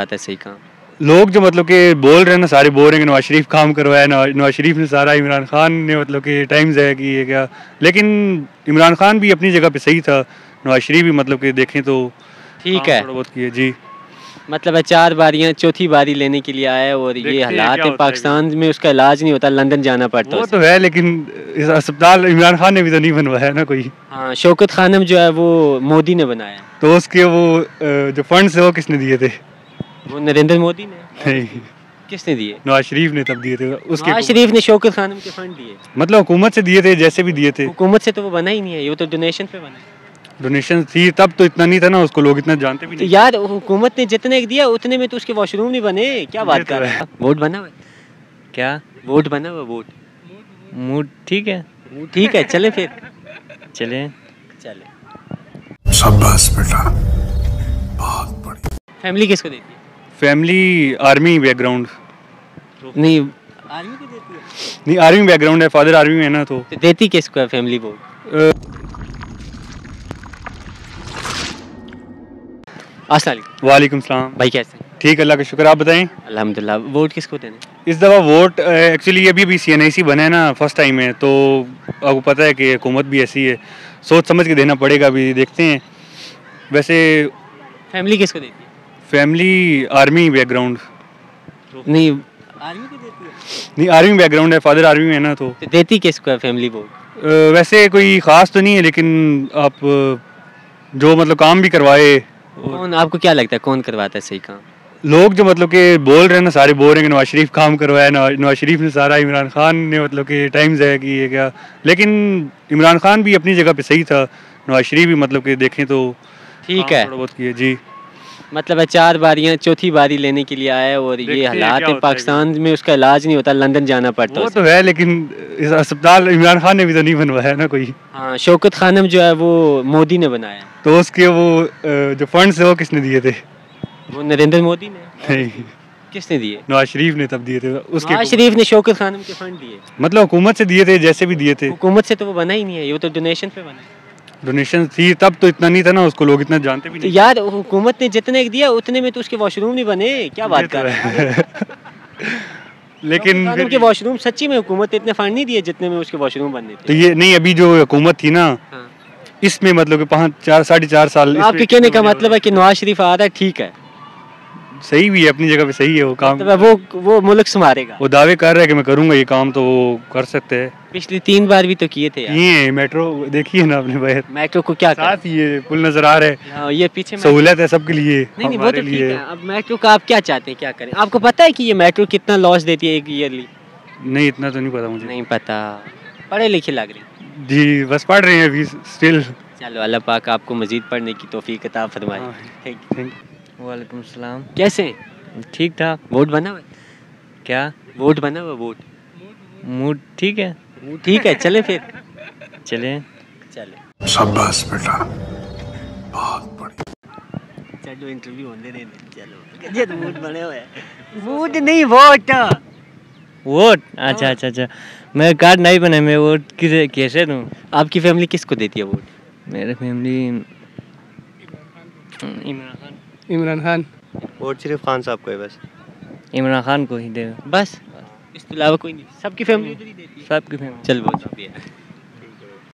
बात है सही काम लोग जो मतलब कि बोल रहे हैं ना सारे बोल रहे हैं नवाज़ शरीफ काम करवाया नवा- नवाज़ शरीफ ने सारा इमरान खान ने मतलब कि टाइम ज़ाया की है क्या। लेकिन इमरान खान भी अपनी जगह पे सही था नवाज़ शरीफ भी मतलब कि देखें तो ठीक है। बहुत किए जी। मतलब है चार बारियाँ चौथी बारी लेने के लिए आया और ये हालात है पाकिस्तान में उसका इलाज नहीं होता लंदन जाना पड़ता वो तो है लेकिन इस अस्पताल इमरान खान ने भी तो नहीं बनवाया ना कोई। हाँ शौकत खानम जो है वो मोदी ने बनाया। तो उसके वो जो फंड्स है वो किसने दिए थे? वो नरेंद्र मोदी ने। किसने दिए? नवाज़ शरीफ ने तब दिए थे उसके नवाज़ शरीफ ने शौकत खानम के फंड दिए। मतलब हुकूमत से दिए थे जैसे भी दिए थे। हुकूमत से तो वो बना ही नहीं है ये तो डोनेशन पे बना है। डोनेशन थी तब तो इतना नहीं था ना उसको लोग इतना जानते भी तो नहीं। यार हुकूमत ने जितने दिया उतने में तो उसके वॉशरूम नहीं बने। क्या बात तो कर रहा है। वोट बना हुआ क्या? वोट बना हुआ वोट मूड ठीक है। ठीक है चले फिर। चले। चले। शाबाश बेटा। बहुत बढ़िया। फैमिली किसको देती है फैमिली आर्मी बैकग्राउंड नहीं आर्मी को देती है नहीं आर्मी बैकग्राउंड है फादर आर्मी में है ना तो। तो देती किसको है फैमिली वोट अस्सलाम वालेकुम। सलाम। भाई कैसे हैं? ठीक अल्लाह का शुक्र आप बताएँ? अल्हम्दुलिल्लाह वोट किसको देने? इस दफ़ा वोट एक्चुअली अभी अभी सी एन आई सी बना है ना फ़र्स्ट टाइम है तो आपको पता है कि हुकूमत भी ऐसी है। सोच समझ के देना पड़ेगा अभी देखते हैं। वैसे फैमिली किसको देती है? Family army background. नहीं। आर्मी को देती है? नहीं आर्मी बैकग्राउंड है फादर आर्मी में है ना तो। तो देती किसको है फैमिली अ, वैसे कोई ख़ास तो नहीं है लेकिन आप जो मतलब काम भी करवाए। कौन आपको क्या लगता है कौन करवाता है सही काम? लोग जो मतलब कि बोल रहे हैं ना सारे बोल रहे हैं कि नवाज़ शरीफ काम करवाया नवा- नवाज़ शरीफ ने सारा इमरान खान ने मतलब कि टाइम ज़ाया की है क्या। लेकिन इमरान खान भी अपनी जगह पे सही था नवाज़ शरीफ भी मतलब कि देखें तो ठीक है। थोड़ा बहुत किए जी। मतलब है चार बारियाँ चौथी बारी लेने के लिए आया है और ये हालात है पाकिस्तान में उसका इलाज नहीं होता लंदन जाना पड़ता वो तो है लेकिन इस अस्पताल इमरान खान ने भी तो नहीं बनवाया ना कोई। हाँ शौकत खानम जो है वो मोदी ने बनाया। तो उसके वो जो फंड्स है वो किसने दिए थे? वो नरेंद्र मोदी ने। नहीं। किसने दिए? नवाज़ शरीफ ने तब दिए थे उसके नवाज़ शरीफ ने शौकत खानम के फंड दिए। मतलब हुकूमत से दिए थे जैसे भी दिए थे। हुकूमत से तो वो बना ही नहीं है ये तो डोनेशन पे बना है। डोनेशन थी तब तो इतना नहीं था ना उसको लोग इतना जानते भी तो नहीं। यार हुकूमत ने जितने दिया उतने में तो उसके वॉशरूम नहीं बने। क्या बात तो कर रहे है। लेकिन उनके वॉशरूम सच्ची में हुकूमत ने इतने फंड नहीं दिए जितने में उसके वॉशरूम बनने तो ये नहीं अभी जो हुकूमत थी ना हाँ। इसमें मतलब कि पाँच चार साढ़े चार साल तो आपके कहने का मतलब है कि नवाज़ शरीफ आ रहा है ठीक है। सही भी है अपनी जगह पे सही है वो काम। मतलब वो वो मुल्क संभालेगा वो दावे कर रहा है कि मैं करूँगा ये काम तो वो कर सकते हैं। पिछली तीन बार भी तो किए थे ये मेट्रो देखिए ना अपने बाहर मेट्रो को क्या साथ ये पुल नज़र आ रहा है। हाँ, ये पीछे सहूलत है सबके लिए नहीं नहीं वो तो ठीक है। अब मेट्रो का आप क्या चाहते हैं क्या करें? आपको पता है कि ये मेट्रो कितना लॉस देती है एक ईयरली नहीं इतना तो नहीं पता मुझे। नहीं पता। पढ़े लिखे लग रहे जी बस पढ़ रहे हैं अभी स्टिल चलो अल्लाह पाक आपको मजीद पढ़ने की तौफीक अता फरमाए। हाँ। थैंक यू वालेकुम सलाम। कैसे? ठीक ठाक। वोट बना हुआ क्या? वोट बना हुआ वोट? मूड ठीक है? ठीक है चले फिर। चले। चले। शाबाश बेटा। बहुत बढ़िया। चलो इंटरव्यू होने दे चलो। ये तो वोट बने हुए हैं। वोट नहीं वोट। वोट? अच्छा अच्छा अच्छा। मैं कार्ड नहीं बना मैं वोट किसे कैसे दूँ? आपकी फैमिली किसको देती है वोट? मेरे फैमिली इमरान खान इमरान खान। वोट सिर्फ़ खान साहब को है बस। इमरान खान को ही दे। बस। इसके अलावा कोई नहीं। सबकी फैमिली सबकी फैमिली चल बहुत शुक्रिया।